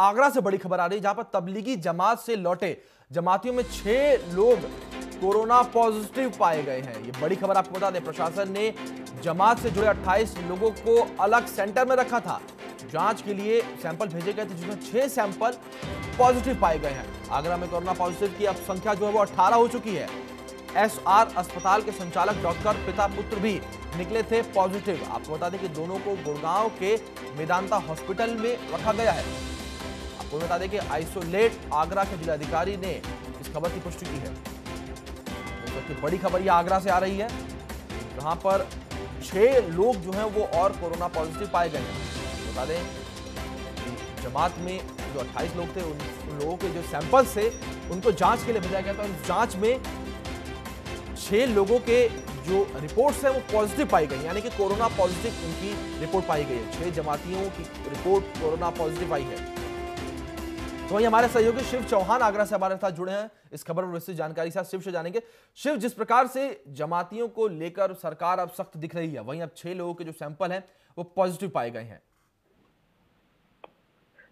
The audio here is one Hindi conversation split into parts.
आगरा से बड़ी खबर आ रही है, जहाँ पर तबलीगी जमात से लौटे जमातियों में छह लोग कोरोना पॉजिटिव पाए गए हैं। ये बड़ी खबर आपको बता दें, प्रशासन ने जमात से जुड़े 28 लोगों को अलग सेंटर में रखा था। जाँच के लिए सैंपल भेजे गए थे, जिसमें छह सैंपल पॉजिटिव पाए गए हैं। आगरा में कोरोना पॉजिटिव की अब संख्या जो है वो 18 हो चुकी है। एसआर अस्पताल के संचालक डॉक्टर पिता पुत्र भी निकले थे पॉजिटिव। आपको बता दें कि दोनों को गुड़गांव के मेदांता हॉस्पिटल में रखा गया है। आपको बता दें कि आइसोलेट आगरा के जिलाधिकारी ने इस खबर की पुष्टि की है। तो बड़ी खबर यह आगरा से आ रही है। जहाँ पर छह लोग जो हैं वो और कोरोना पॉजिटिव पाए गए हैं। बता दें जमात में जो 28 लोग थे उन, उन लोगों के जो सैंपल्स थे उनको जाँच के लिए भेजा गया था। उस जाँच में छह लोगों के जो रिपोर्ट्स है वो पॉजिटिव पाई गई। यानी कि कोरोना पॉजिटिव उनकी रिपोर्ट पाई गई है। छह जमातियों की रिपोर्ट कोरोना पॉजिटिव आई है। तो वही हमारे सहयोगी शिव चौहान आगरा से हमारे साथ जुड़े हैं। इस खबर पर विस्तृत जानकारी से शिव से जानेंगे। शिव, जिस प्रकार से जमातियों को लेकर सरकार अब सख्त दिख रही है, वहीं अब छह लोगों के जो सैंपल हैं, वो पॉजिटिव पाए गए हैं।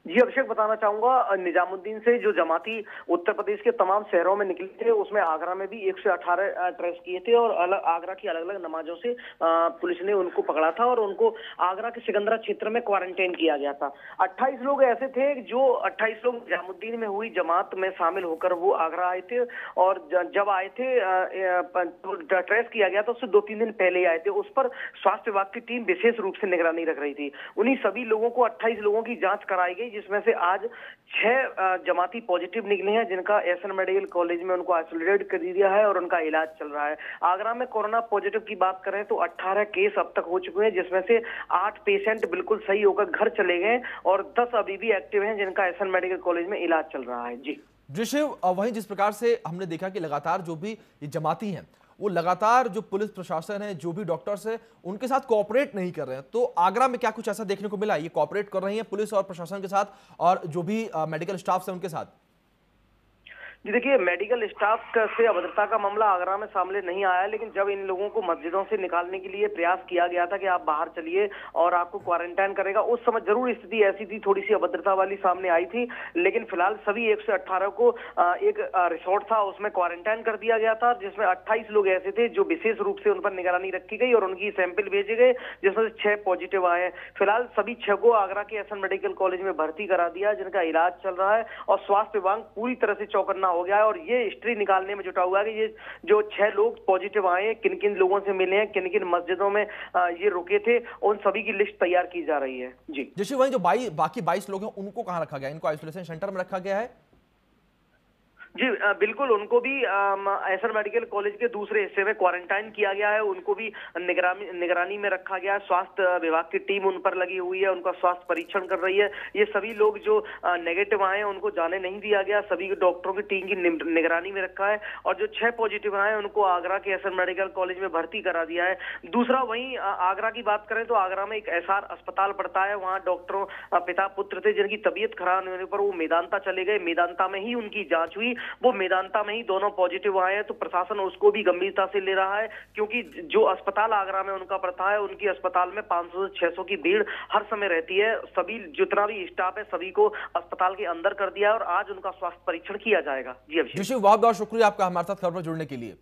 जी, अभिषेक बताना चाहूँगा निजामुद्दीन से जो जमाती उत्तर प्रदेश के तमाम शहरों में निकले थे, उसमें आगरा में भी 118 ट्रेस किए थे और अलग, आगरा की अलग अलग नमाजों से पुलिस ने उनको पकड़ा था और उनको आगरा के सिकंदरा क्षेत्र में क्वारंटाइन किया गया था। 28 लोग ऐसे थे जो 28 लोग निजामुद्दीन में हुई जमात में शामिल होकर वो आगरा आए थे और जब आए थे ट्रेस किया गया था, उससे दो तीन दिन पहले ही आए थे। उस पर स्वास्थ्य विभाग की टीम विशेष रूप से निगरानी रख रही थी। उन्हीं सभी लोगों को अट्ठाईस लोगों की जाँच कराई गई जिसमें से आज छह जमाती पॉजिटिव निकले हैं जिनका एसएन मेडिकल कॉलेज में उनको आइसोलेटेड कर दिया है और उनका इलाज चल रहा है आगरा में कोरोना पॉजिटिव की बात करें तो 18 केस अब तक हो चुके हैं जिसमें से आठ पेशेंट बिल्कुल सही होकर घर चले गए और दस अभी भी एक्टिव हैं जिनका एसएन मेडिकल कॉलेज में इलाज चल रहा है जी जी वहीं जिस प्रकार से हमने देखा कि लगातार जो भी ये जमाती हैं वो लगातार जो पुलिस प्रशासन है, जो भी डॉक्टर्स है, उनके साथ कॉपरेट नहीं कर रहे हैं। तो आगरा में क्या कुछ ऐसा देखने को मिला? ये कॉपरेट कर रही है पुलिस और प्रशासन के साथ और जो भी मेडिकल स्टाफ है उनके साथ। जी देखिए मेडिकल स्टाफ से अभद्रता का मामला आगरा में सामने नहीं आया, लेकिन जब इन लोगों को मस्जिदों से निकालने के लिए प्रयास किया गया था कि आप बाहर चलिए और आपको क्वारंटाइन करेगा, उस समय ज़रूर स्थिति ऐसी थी थोड़ी सी अभद्रता वाली सामने आई थी, लेकिन फ़िलहाल सभी एक सौ अठारह को एक रिसोर्ट था, उसमें क्वारंटाइन कर दिया गया था, जिसमें अट्ठाईस लोग ऐसे थे जो विशेष रूप से उन पर निगरानी रखी गई और उनकी सैंपल भेजे गए, जिसमें से छह पॉजिटिव आए हैं। फ़िलहाल सभी छह को आगरा के एसएन मेडिकल कॉलेज में भर्ती करा दिया, जिनका इलाज चल रहा है और स्वास्थ्य विभाग पूरी तरह से चौकन्ना हो गया है और ये हिस्ट्री निकालने में जुटा हुआ है कि ये जो छह लोग पॉजिटिव आए हैं किन किन लोगों से मिले हैं किन किन मस्जिदों में ये रुके थे, उन सभी की लिस्ट तैयार की जा रही है। जी। जैसे वही जो बाई, बाकी बाईस लोग हैं, उनको कहाँ रखा गया इनको आइसोलेशन सेंटर में रखा गया है? जी बिल्कुल, उनको भी एसर मेडिकल कॉलेज के दूसरे हिस्से में क्वारंटाइन किया गया है, उनको भी निगरानी निगरानी में रखा गया है, स्वास्थ्य विभाग की टीम उन पर लगी हुई है, उनका स्वास्थ्य परीक्षण कर रही है। ये सभी लोग जो नेगेटिव आए हैं, उनको जाने नहीं दिया गया, सभी डॉक्टरों की टीम की निगरानी में रखा है, और जो छह पॉजिटिव आए हैं, उनको आगरा के एसर मेडिकल कॉलेज में भर्ती करा दिया है। दूसरा, वहीं आगरा की बात करें तो आगरा में एक एस अस्पताल पड़ता है, वहाँ डॉक्टरों पिता पुत्र थे, जिनकी तबीयत खराब होने पर वो मेदांता चले गए, मेदांता में ही उनकी जाँच हुई वो मेदांता में ही दोनों पॉजिटिव आए हैं तो प्रशासन उसको भी गंभीरता से ले रहा है, क्योंकि जो अस्पताल आगरा में उनका प्रथा है, उनकी अस्पताल में 500 से 600 की भीड़ हर समय रहती है। सभी, जितना भी स्टाफ है, सभी को अस्पताल के अंदर कर दिया है और आज उनका स्वास्थ्य परीक्षण किया जाएगा। जी अभिषेक। बहुत बहुत शुक्रिया आपका हमारे साथ खबर जुड़ने के लिए।